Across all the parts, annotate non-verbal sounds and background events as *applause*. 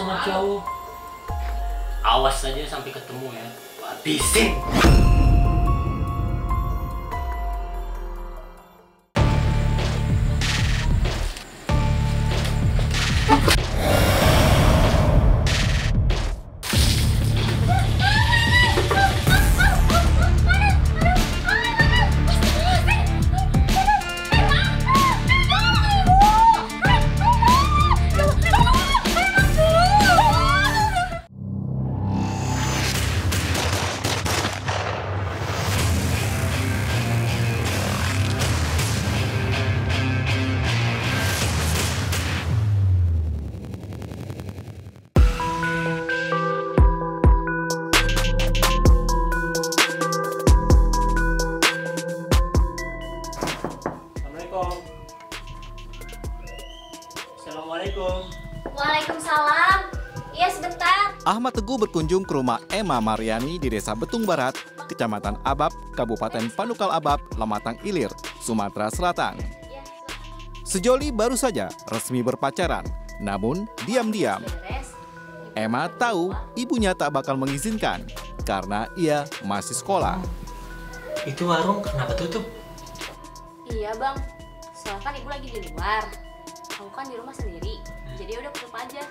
sama cowok. Awas saja sampai ketemu ya. Habisin. Teguh berkunjung ke rumah Emma Mariani di Desa Betung Barat, Kecamatan Abab, Kabupaten Panukal Abab, Lamatang Ilir, Sumatera Selatan. Ya, Sejoli baru saja resmi berpacaran, namun diam-diam. Emma tahu ibunya tak bakal mengizinkan karena ia masih sekolah. Itu warung kenapa tutup? Iya bang. Soalnya kan ibu lagi di luar. Aku kan di rumah sendiri. Jadi udah tutup aja.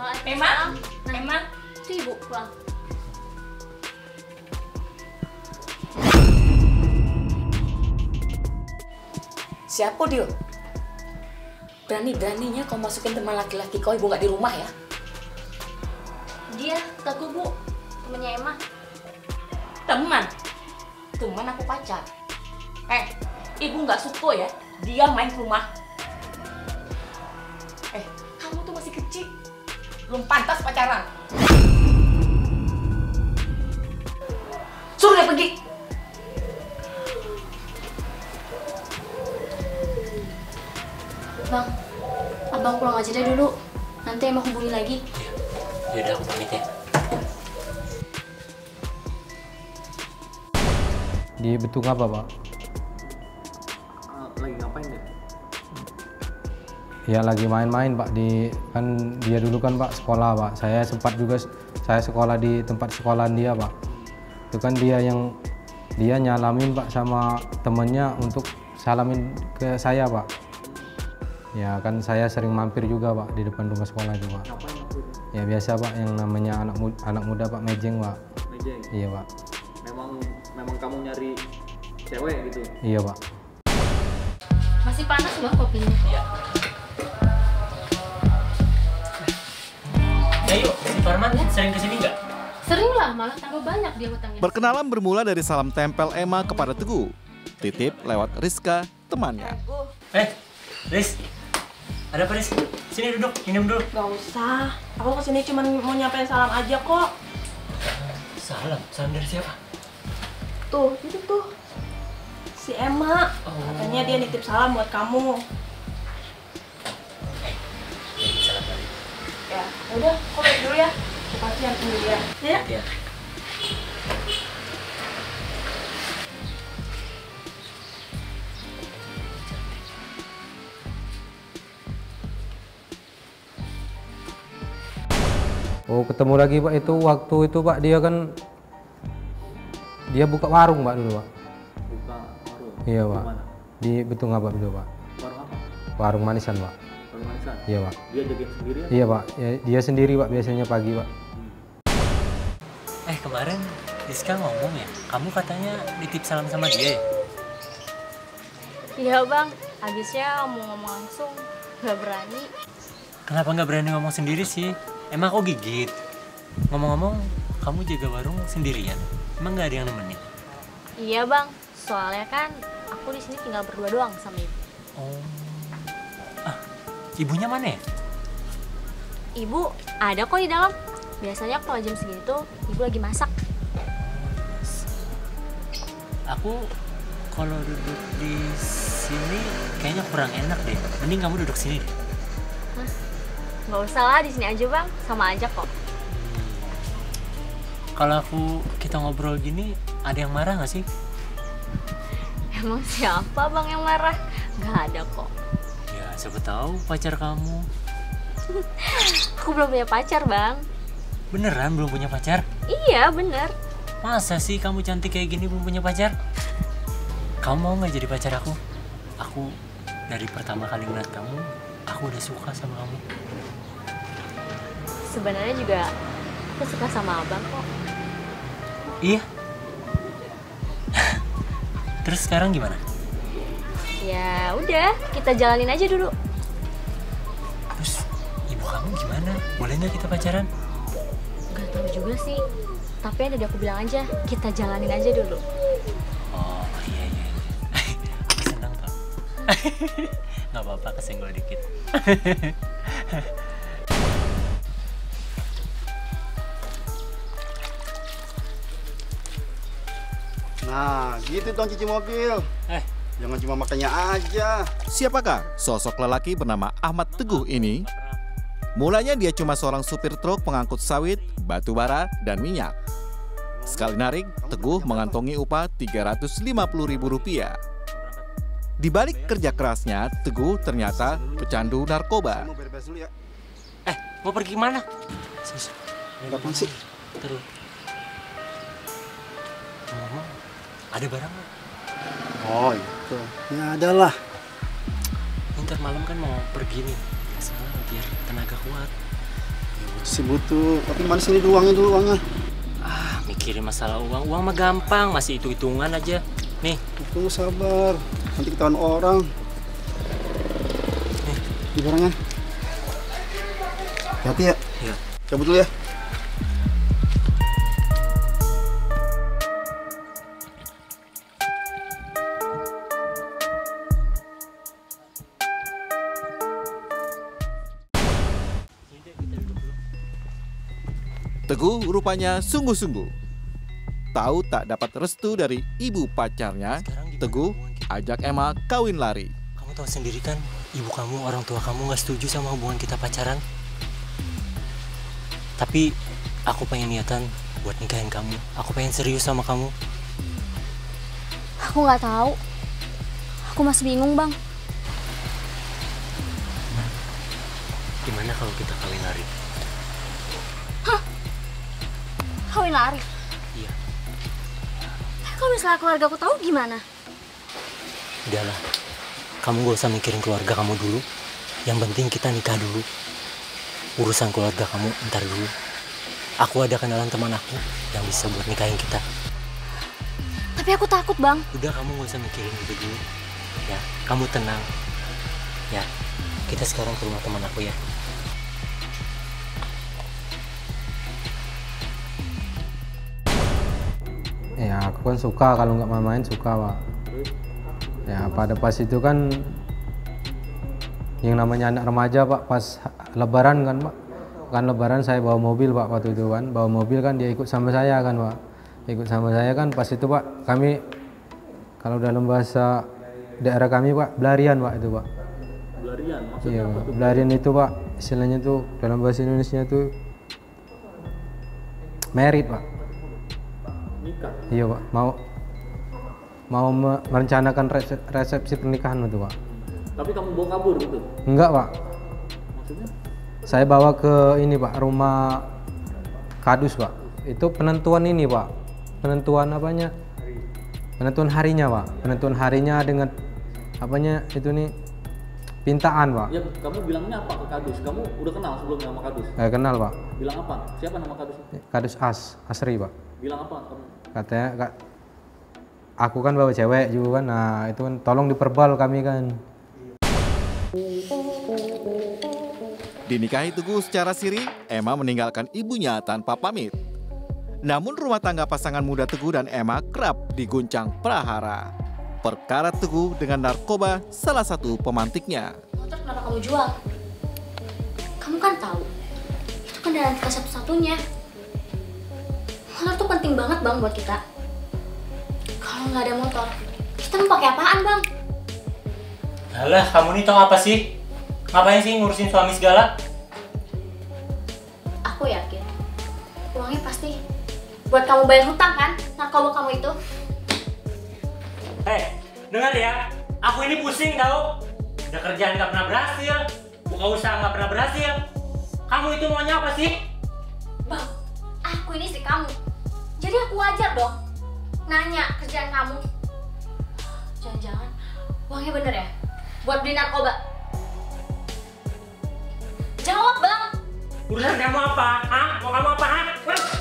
Oh. Emma, Nah, Emma, itu ibu pulang. siapa dia? Berani-beraninya kau masukin teman laki-laki kau ibu nggak di rumah ya? Dia kakak bu. Temennya Emma. Teman, teman aku pacar. Eh, ibu nggak suka ya? Dia main ke rumah. Belum pantas pacaran. Suruh dia pergi. Bang, abang pulang aja deh dulu. Nanti Emma hubungi lagi. ya udah aku pamit ya. Di Betung apa, Pak? Ya lagi main-main, Pak. Di kan dia dulu kan, Pak, sekolah, Pak. Saya sempat juga saya sekolah di tempat sekolahan dia, Pak. Itu kan dia yang dia nyalamin, Pak, sama temennya untuk salamin ke saya, Pak. Ya kan saya sering mampir juga, Pak, di depan rumah sekolah juga. Ya biasa, Pak, yang namanya anak muda, anak muda, Pak, mejeng, Pak. Mejeng. Iya, Pak. Memang memang kamu nyari cewek gitu. Iya, Pak. Masih panas loh kopinya. Ya Farman sering ke sini nggak? Sering lah, malah tambah banyak dia hutangnya. Berkenalan bermula dari salam tempel Emma kepada Teguh. Titip lewat Rizka, temannya. Eh, Riz. Ada apa Riz? Sini duduk, minum dulu. Gak usah, aku ke sini cuma mau nyampein salam aja kok. Salam, salam dari siapa? Tuh, itu tuh. Si Emma, katanya dia nitip salam buat kamu. Udah, kok balik dulu ya. Aku pasti yang tunggu dia. Ya, dia. Oh ketemu lagi pak itu waktu itu pak dia kan dia buka warung pak dulu pak. Buka warung. Iya Di pak. mana? Di Betung apa dulu pak? Warung apa? Warung manisan pak. Manisan. Iya pak. Dia jagain sendiri ya? Iya pak. Ya, dia sendiri pak biasanya pagi pak. Eh kemarin Rizka ngomong ya, kamu katanya ditip salam sama dia ya? Iya bang, habisnya mau ngomong langsung. Gak berani. Kenapa nggak berani ngomong sendiri sih? Emang aku gigit. Ngomong-ngomong, kamu jaga warung sendirian? Emang nggak ada yang nemenin? Iya bang, soalnya kan aku di sini tinggal berdua doang sama ibu. Oh. Ibunya mana ya? Ibu ada kok di dalam. Biasanya kalau jam segini tuh ibu lagi masak. Aku kalau duduk di sini kayaknya kurang enak deh. Mending kamu duduk sini deh. Nggak usah lah di sini aja bang, sama aja kok. Kalau aku kita ngobrol gini, ada yang marah nggak sih? Emang siapa bang yang marah? Gak ada kok. Siapa tahu pacar kamu. *laughs* Aku belum punya pacar, Bang. Beneran belum punya pacar? Iya, bener. Masa sih kamu cantik kayak gini belum punya pacar? Kamu mau nggak jadi pacar aku? Aku dari pertama kali ngeliat kamu, aku udah suka sama kamu. Sebenarnya juga aku suka sama Abang kok. Iya. *laughs* Terus sekarang gimana? Ya udah, kita jalanin aja dulu. Terus ibu kamu gimana? Boleh nggak kita pacaran? Gak tahu juga sih. Tapi yang tadi aku bilang aja, kita jalanin aja dulu. Oh iya iya. iya. *laughs* aku senang kok. *laughs* Nggak apa-apa kesenggol dikit. *laughs* Nah, gitu dong cuci mobil. Eh. Jangan cuma makannya aja. Siapakah sosok lelaki bernama Ahmad Teguh ini? Mulanya dia cuma seorang supir truk pengangkut sawit, batu bara, dan minyak. Sekali narik, Teguh mengantongi upah Rp350.000. Di balik kerja kerasnya, Teguh ternyata pecandu narkoba. Ya. Eh, mau pergi mana? Kapan sih? Terus. Ngomong, ada barang nggak? Oh, itu. Ya ada lah. Ntar malam kan mau pergi nih. Biasalah biar tenaga kuat. Si butuh. Tapi mana sini dulu uangnya dulu uangnya. Ah, mikirin masalah uang. Uang mah gampang, masih hitung-hitungan aja. Nih, Tunggu sabar. Nanti ketahuan orang. Nih. Di barangnya. Hati ya. Iya. Cabut dulu ya. Teguh rupanya sungguh-sungguh. Tahu tak dapat restu dari ibu pacarnya, Teguh ajak Emma kawin lari. Kamu tahu sendiri kan, ibu kamu, orang tua kamu nggak setuju sama hubungan kita pacaran. Tapi aku pengen niatan buat nikahin kamu. Aku pengen serius sama kamu. Aku nggak tahu. Aku masih bingung, Bang. Kawin lari. Iya. Tapi kalau misalnya keluarga aku tahu gimana? Udahlah, kamu gak usah mikirin keluarga kamu dulu. Yang penting kita nikah dulu. Urusan keluarga kamu ntar dulu. Aku ada kenalan teman aku yang bisa buat nikahin kita. Tapi aku takut, Bang. Udah kamu gak usah mikirin itu dulu. Ya, kamu tenang. Ya, kita sekarang ke rumah teman aku ya. Kan suka kalau nggak main-main suka pak. Ya pada pas itu kan yang namanya anak remaja pak pas lebaran kan pak. Kan lebaran saya bawa mobil pak waktu itu kan. Bawa mobil kan dia ikut sama saya kan pak. Ikut sama saya kan pas itu pak kami kalau dalam bahasa daerah kami pak belarian pak itu pak. Pelarian, Iya pak. Belarian itu pak istilahnya tuh dalam bahasa Indonesia tuh merit pak. Nikah. Iya pak, mau mau me- merencanakan rese- resepsi pernikahan itu pak. Tapi kamu bawa kabur gitu. Enggak pak, Maksudnya? saya bawa ke ini pak, rumah kadus pak. Itu penentuan ini pak, penentuan apanya? Penentuan harinya pak, penentuan harinya dengan apanya itu nih pintaan pak. Ya, kamu bilangnya apa ke Kadus? Kamu udah kenal sebelumnya sama Kadus? Saya kenal pak, Bilang apa? Siapa nama Kadus? kadus As, Asri pak. Bilang apa kamu? Katanya kak, aku kan bawa cewek juga kan, nah itu kan tolong diperbal kami kan. Dinikahi Teguh secara siri, Emma meninggalkan ibunya tanpa pamit. Namun rumah tangga pasangan muda Teguh dan Emma kerap diguncang prahara. Perkara Teguh dengan narkoba salah satu pemantiknya. Motor kenapa kamu jual? Kamu kan tahu, itu kendaraan kita satu-satunya. Motor tuh penting banget bang buat kita. Kalau nggak ada motor, kita mau pakai apaan bang? Alah, kamu nih tau apa sih? Ngapain sih ngurusin suami segala? Aku yakin, uangnya pasti buat kamu bayar hutang kan? Narkoba kamu itu. Hei, dengar ya. Aku ini pusing tau. Udah kerjaan nggak pernah berhasil, buka usaha nggak pernah berhasil. Kamu itu maunya apa sih? Bang, aku ini istri kamu. Jadi aku wajar dong nanya kerjaan kamu. Jangan-jangan uangnya bener ya? Buat beli narkoba. Jawab, Bang. Urusan kamu apa? Hah? Mau kamu apa? Hah?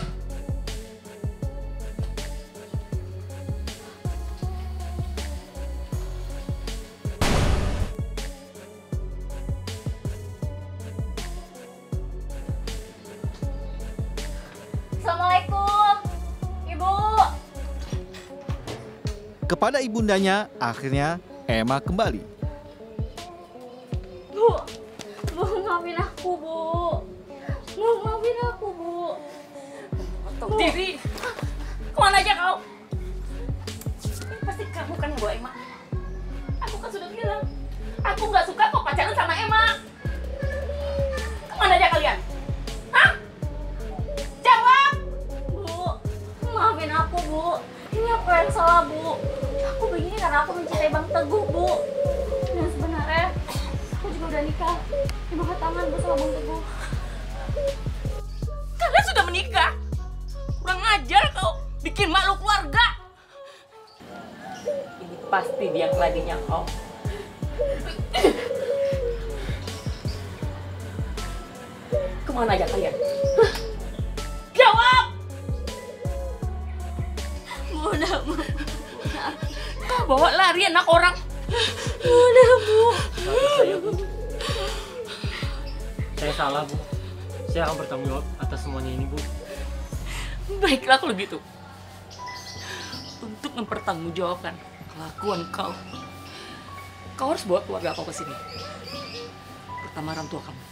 Kepada ibundanya, akhirnya Emma kembali. Tangan Bu sama Bang Teguh. Kalian sudah menikah? Kurang ajar kau, bikin malu keluarga. Ini pasti dia keladinya kau. Ke mana aja kalian? Hah? Jawab! Udah, Bu. Kau bawa lari anak orang. Bu. saya bu saya salah bu saya akan bertanggung jawab atas semuanya ini bu Baiklah kalau gitu. Untuk mempertanggungjawabkan kelakuan kau, kau harus bawa keluarga kau ke sini. Pertama orang tua kamu.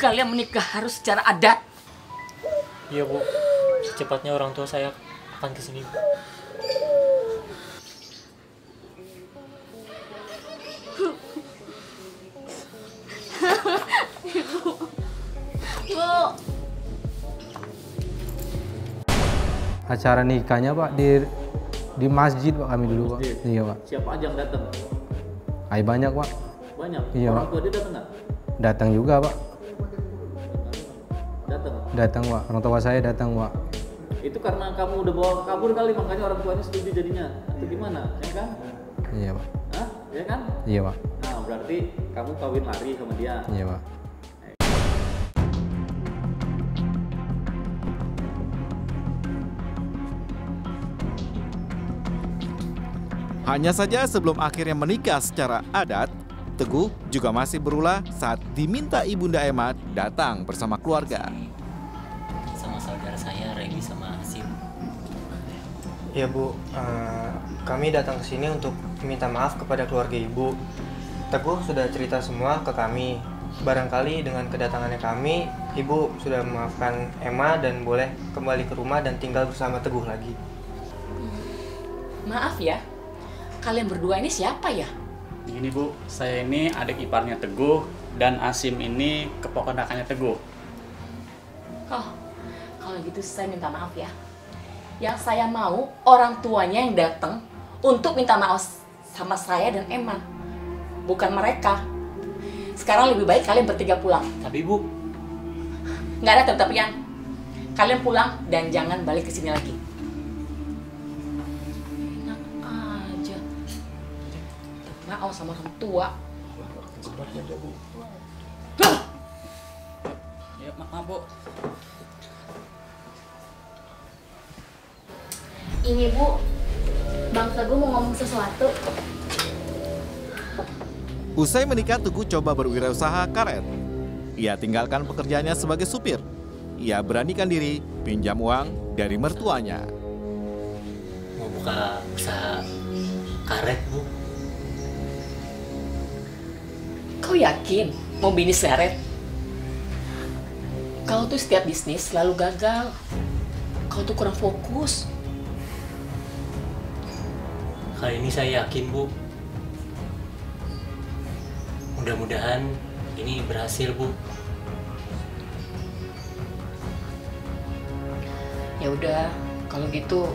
Kalian menikah harus secara adat. iya bu secepatnya orang tua saya akan ke sini bu Bu. Acara nikahnya pak di di masjid pak kami dulu pak. Masjid. Iya pak. Siapa aja yang datang? Ay banyak pak. Banyak. Iya, Orang Pak. tua dia datang nggak? Datang juga pak. Datang. Datang pak. Orang tua saya datang pak. Itu karena kamu udah bawa kabur kali makanya orang tuanya setuju jadinya. Atau gimana? Ya kan? Iya pak. Hah? Ya kan? Iya pak. Nah, berarti kamu kawin lari sama dia. Iya pak. Hanya saja sebelum akhirnya menikah secara adat, Teguh juga masih berulah saat diminta ibunda Emma datang bersama keluarga. sama saudara saya Regi sama Hasim Ya Bu, eh, kami datang ke sini untuk minta maaf kepada keluarga Ibu. Teguh sudah cerita semua ke kami. Barangkali dengan kedatangannya kami, Ibu sudah memaafkan Emma dan boleh kembali ke rumah dan tinggal bersama Teguh lagi. Maaf ya, kalian berdua ini siapa ya? Begini Bu, saya ini adik iparnya Teguh dan Asim ini keponakannya Teguh. Oh, kalau gitu saya minta maaf ya. Yang saya mau orang tuanya yang datang untuk minta maaf sama saya dan Emma. Bukan mereka. Sekarang lebih baik kalian bertiga pulang. tapi bu Nggak ada tapi-tapian. Kalian pulang dan jangan balik ke sini lagi. Maaf sama orang tua. Ya, ma- maaf Bu. Ini, Bu. Bang Teguh mau ngomong sesuatu. Usai menikah, Teguh coba berwirausaha karet. Ia tinggalkan pekerjaannya sebagai supir. Ia beranikan diri pinjam uang dari mertuanya. mau buka usaha karet bu Kau yakin mau bisnis seret? Kau tuh setiap bisnis selalu gagal. Kau tuh kurang fokus. kali ini saya yakin bu mudah-mudahan ini berhasil bu Ya udah, kalau gitu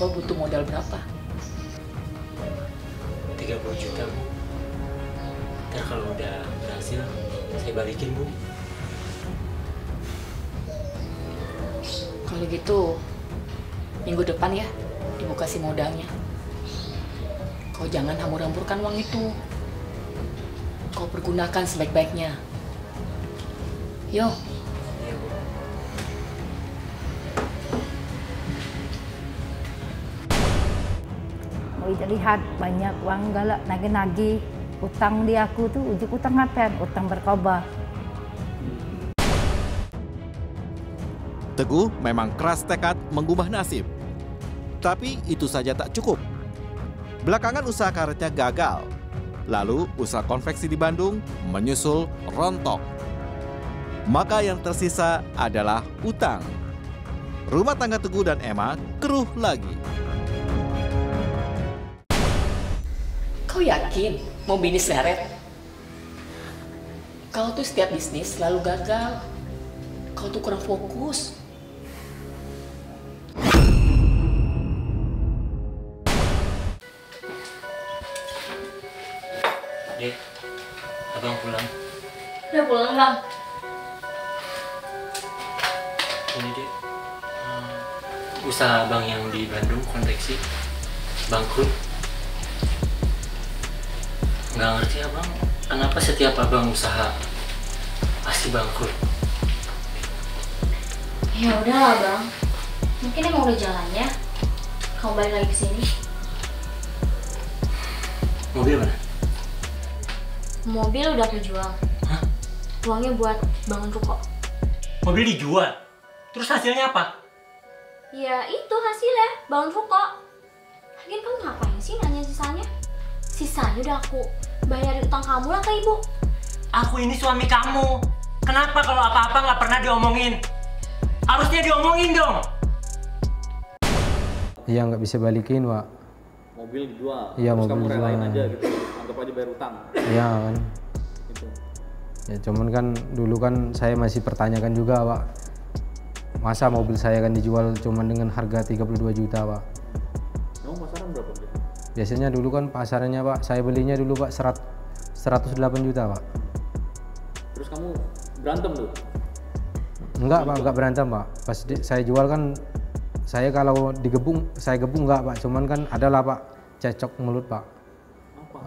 kau butuh modal berapa? 30 juta bu Ntar kalau udah berhasil, saya balikin bu. Kalau gitu, minggu depan ya dibuka si modalnya. Kau jangan hambur-hamburkan uang itu. Kau pergunakan sebaik-baiknya. Yo, Mau lihat banyak uang galak nagi-nagi. Utang di aku tuh ujuk utang apa? Utang berkobar. Teguh memang keras tekad mengubah nasib. Tapi itu saja tak cukup. Belakangan usaha karetnya gagal. Lalu usaha konveksi di Bandung menyusul rontok. Maka yang tersisa adalah utang. Rumah tangga Teguh dan Emma keruh lagi. kau yakin mau bisnis leret? Kau tuh setiap bisnis selalu gagal. Kau tuh kurang fokus. Dek, abang pulang. Udah pulang bang. Ini dek, eh, usaha abang yang di Bandung konveksi bangkrut. Nggak ngerti abang, kenapa setiap abang usaha pasti bangkrut? Ya udahlah bang. Mungkin emang udah jalannya. Kamu balik lagi ke sini. Mobil mana? Mobil udah aku jual. Uangnya buat bangun ruko. Mobil dijual. Terus hasilnya apa? Ya itu hasilnya, bangun ruko. Lagian kamu ngapain sih nanya sisanya? Sisanya udah aku bayarin utang kamu lah ke ibu. Aku ini suami kamu. Kenapa kalau apa-apa nggak pernah diomongin? Harusnya diomongin dong. Iya nggak bisa balikin pak. Mobil dijual. Iya, mobil kamu relain dijual. aja gitu. Anggap aja bayar utang. Iya kan. Gitu. Ya cuman kan dulu kan saya masih pertanyakan juga pak. Masa mobil saya kan dijual cuman dengan harga 32 juta pak. Biasanya dulu kan pasarannya pak, saya belinya dulu pak serat, 108 juta pak. Terus kamu berantem tuh? Enggak pak, enggak berantem pak. Pas di- saya jual kan, saya kalau digebung, saya gebung enggak pak. Cuman kan adalah pak cecok mulut pak. Apa?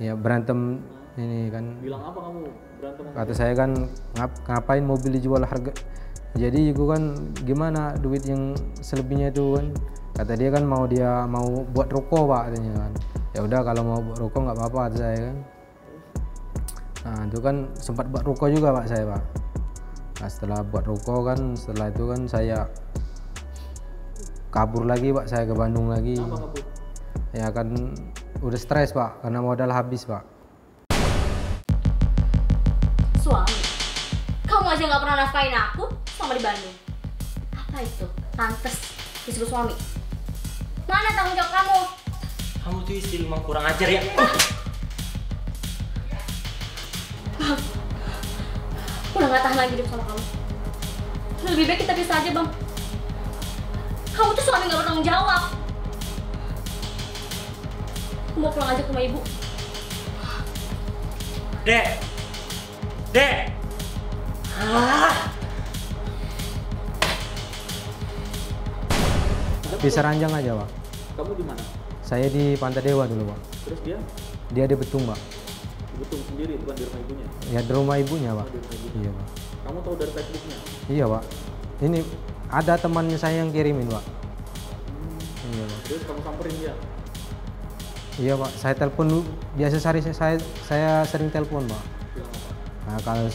Ya berantem ini kan. Bilang apa kamu berantem? Kata saya kan ngap, ngapain mobil dijual harga. Jadi itu kan gimana duit yang selebihnya itu kan. Kata dia kan mau dia mau buat ruko pak katanya kan. Ya udah kalau mau buat ruko nggak apa-apa kata saya kan. Nah itu kan sempat buat ruko juga pak saya pak. Nah setelah buat ruko kan setelah itu kan saya kabur lagi pak saya ke Bandung lagi. Ya kan udah stres pak karena modal habis pak. Suami. Kamu aja nggak pernah nafkain aku selama di Bandung. Apa itu? Pantes disebut suami. Mana tanggung jawab kamu? Kamu tuh istri emang kurang ajar ya. Udah gak tahan lagi hidup sama kamu. Lebih baik kita bisa aja bang. Kamu tuh suami gak bertanggung jawab. Aku mau pulang aja ke rumah ibu. Dek. Dek. Ah. Bisa ranjang aja pak. Kamu di mana? Saya di Pantai Dewa dulu pak. Terus dia Dia di Betung pak. betul sendiri bukan di rumah ibunya. Ya di rumah ibunya pak. Di rumah ibunya. Iya pak. Kamu tahu dari Facebooknya? Iya pak. Ini ada temannya saya yang kirimin pak. Iya pak. Terus kamu samperin dia. Iya pak. Saya telepon dulu. Biasa sehari saya saya, sering telepon pak. Apa? Nah kalau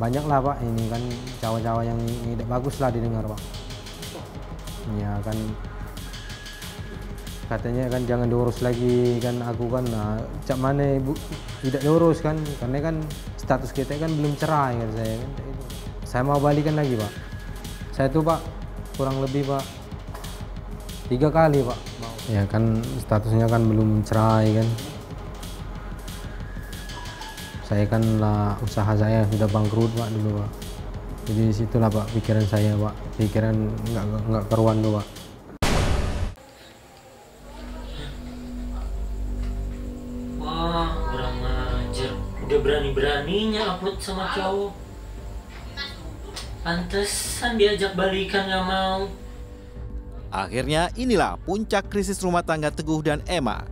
banyak lah pak ini kan cawa-cawa yang tidak bagus lah didengar pak. Iya kan katanya kan jangan diurus lagi kan. Aku kan nah, cak mana ibu tidak diurus kan. Karena kan status kita kan belum cerai kan saya. Kan saya mau balikan lagi pak. Saya tuh pak kurang lebih pak tiga kali pak ya kan statusnya kan belum cerai kan. Saya kan lah usaha saya sudah bangkrut pak dulu pak. Jadi situlah pak pikiran saya pak. Pikiran nggak nggak keruan tuh pak Upload sama cowok. Pantesan diajak balikan gak mau. Akhirnya inilah puncak krisis rumah tangga Teguh dan Emma.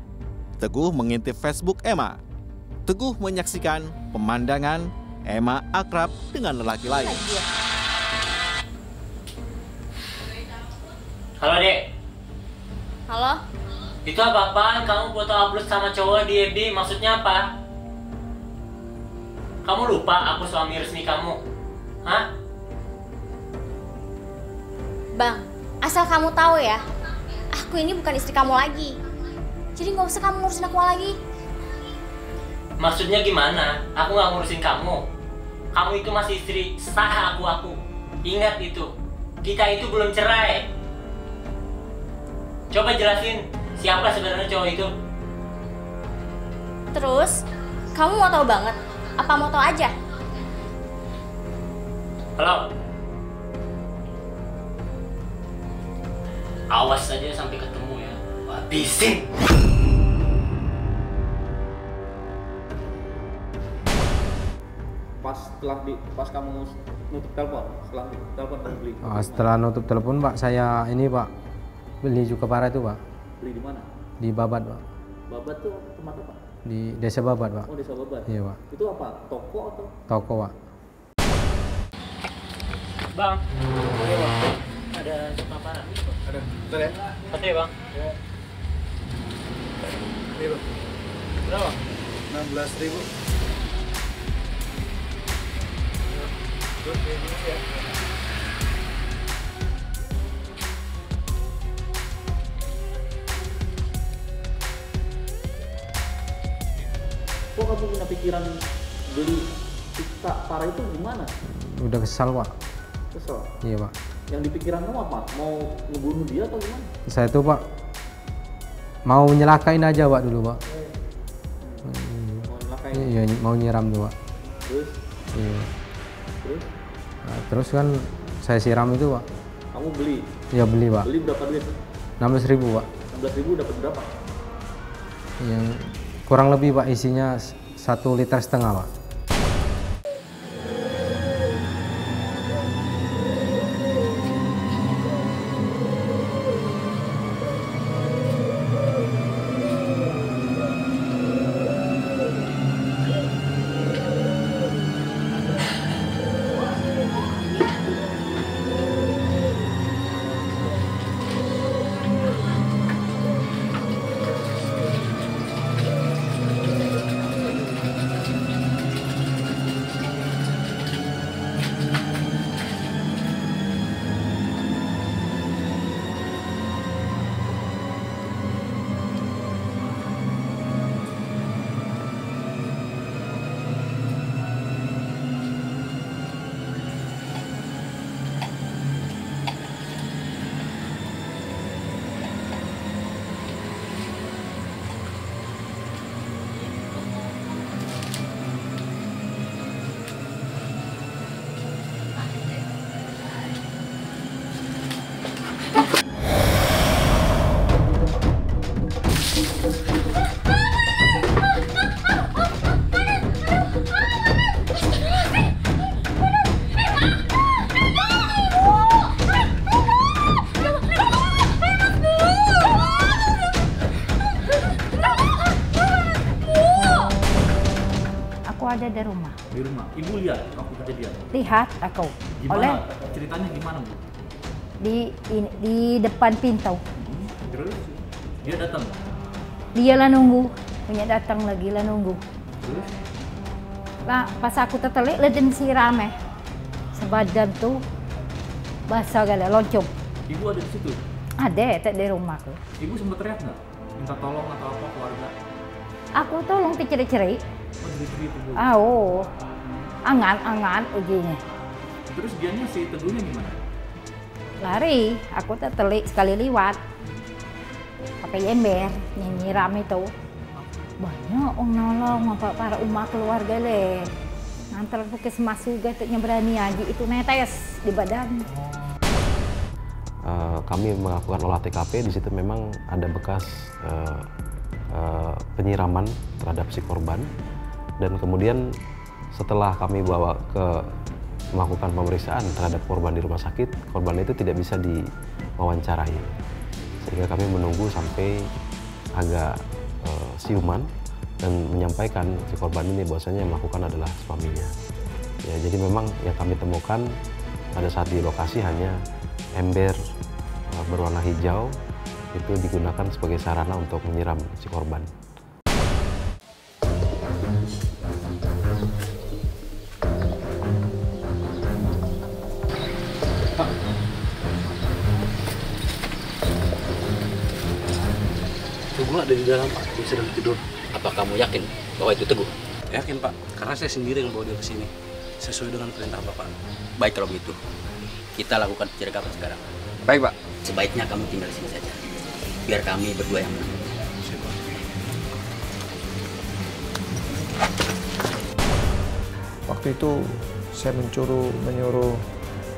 Teguh mengintip Facebook Emma. Teguh menyaksikan pemandangan Emma akrab dengan lelaki lain. Halo dek, Halo? itu apa-apaan kamu foto upload sama cowok di FB maksudnya apa? Kamu lupa aku suami resmi kamu? Hah? Bang, asal kamu tahu ya, aku ini bukan istri kamu lagi. Jadi nggak usah kamu ngurusin aku lagi. Maksudnya gimana? Aku nggak ngurusin kamu. Kamu itu masih istri sah aku aku. Ingat itu. Kita itu belum cerai. Coba jelasin siapa sebenarnya cowok itu. Terus, kamu mau tahu banget? Apa mau tahu aja? Halo. Awas saja sampai ketemu ya. Habisin. Pas setelah di pas kamu nutup telepon, setelah nutup telepon kamu beli. Ah, setelah nutup telepon pak saya ini pak beli juga parah itu pak Beli di mana? di Babat pak Babat tuh tempat apa? Di desa Babat pak Oh, Desa Babat. iya pak Itu apa? Toko atau? toko pak Bang. Ada apa? Ada. Bentar ya. Satu ya, Bang. Ini bang. Berapa? 16 ribu. Kok kamu punya pikiran beli pita parah itu gimana? udah kesal pak Kesel. iya pak Yang di pikiran kamu apa? Mau ngebunuh dia atau gimana? saya tuh pak mau nyelakain aja pak dulu pak Mau nyelakain? iya mau nyiram tuh pak Terus? iya Terus? Nah, terus kan saya siram itu pak Kamu beli? iya beli pak Beli berapa duit? 16 ribu pak 16 ribu dapat berapa? yang kurang lebih pak isinya satu liter setengah pak di rumah. Di rumah. Ibu lihat waktu kejadian. Lihat aku. Gimana? Oleh Ceritanya gimana, Bu? di ini- di depan pintu. Terus dia datang. Dia lah nunggu. Punya datang lagi lah nunggu. Terus Lah, pas aku tertelik leden si rame. Sebadan tuh basah gala loncong. ibu ada di situ. Ada tak di rumahku. Ibu sempat teriak nggak? Minta tolong atau apa keluarga? Aku tolong diceri-ceri. Oh. Ah, oh. Angan-angan ujinya. Terus dianya si teguhnya gimana? Lari, aku tertelik sekali liwat. Pakai ember, nyiram itu. Banyak orang nolong, apa para umat keluarga le. Ngantar puskesmas juga untuk berani aja itu netes di badan. Eh, kami melakukan olah TKP di situ memang ada bekas eh, eh, penyiraman terhadap si korban dan kemudian setelah kami bawa ke melakukan pemeriksaan terhadap korban di rumah sakit, korban itu tidak bisa diwawancarai. Sehingga kami menunggu sampai agak uh, siuman dan menyampaikan si korban ini bahwasanya yang melakukan adalah suaminya. Ya, jadi memang yang kami temukan pada saat di lokasi hanya ember uh, berwarna hijau itu digunakan sebagai sarana untuk menyiram si korban. Ada di dalam Pak, dia sedang tidur. Apa kamu yakin bahwa itu Teguh? Yakin Pak, karena saya sendiri yang bawa dia ke sini. Sesuai dengan perintah Bapak. Baik kalau begitu. Kita lakukan penyergapan sekarang. Baik Pak. Sebaiknya kamu tinggal di sini saja. Biar kami berdua yang menang. Waktu itu saya mencuru, menyuruh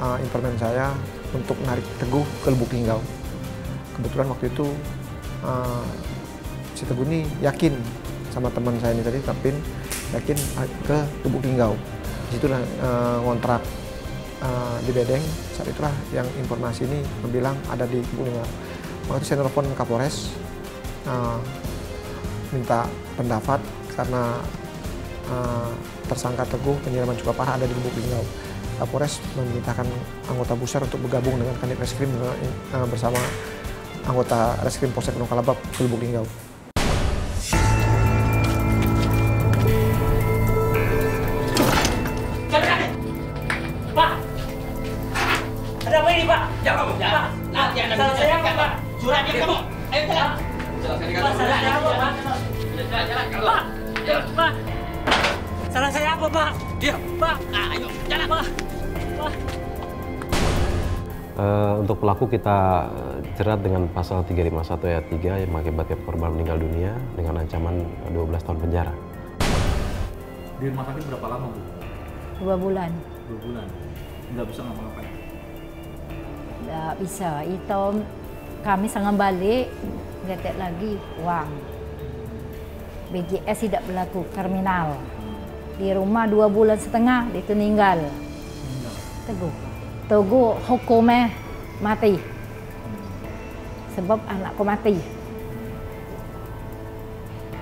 uh, informan saya untuk menarik Teguh ke Lubuk Linggau. Kebetulan waktu itu uh, si Teguh ini yakin sama teman saya ini tadi, Tapin, yakin ke Lubuk Linggau. Di situlah uh, ngontrak uh, di Bedeng, saat itulah yang informasi ini bilang ada di Lubuk Linggau. Waktu saya telepon Kapolres, uh, minta pendapat karena uh, tersangka Teguh penyiraman cukup parah ada di Lubuk Linggau. Kapolres memintakan anggota Busar untuk bergabung dengan Kanit Reskrim bersama anggota Reskrim Polsek Gunung Kalabak ke Lubuk Linggau. Pelaku kita jerat dengan pasal 351 ayat 3 yang mengakibatkan korban meninggal dunia dengan ancaman 12 tahun penjara. Di rumah sakit berapa lama Bu? Dua bulan. Dua bulan. Nggak bisa ngapa-ngapain? Nggak bisa. Itu kami sangat balik, ngetek lagi uang. BGS tidak berlaku, terminal. Di rumah dua bulan setengah, itu meninggal. Teguh. Teguh hukumnya mati. Sebab anakku mati.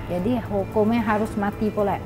Jadi hukumnya harus mati pula.